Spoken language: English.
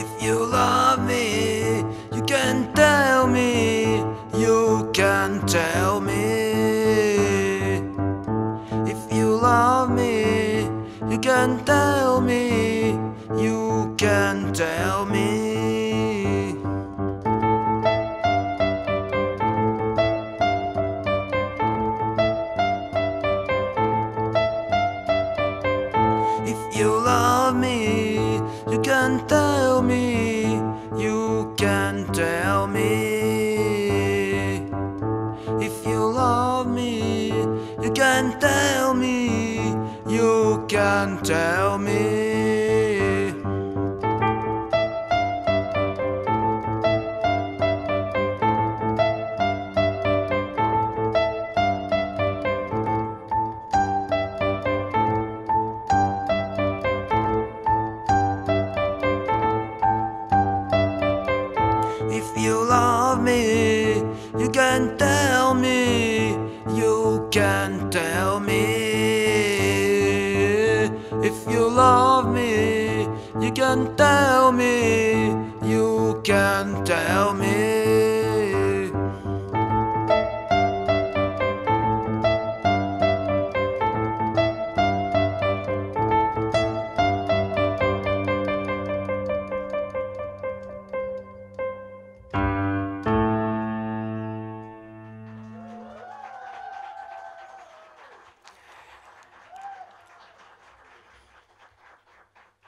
If you love me, you can tell me, you can tell me. If you love me, you can tell me, you can tell me. If you love me, you can tell me, you can tell me. If you love me, you can tell me, you can tell me. If you love me, you can tell me, you can tell me. If you love me, you can tell me, you can tell me.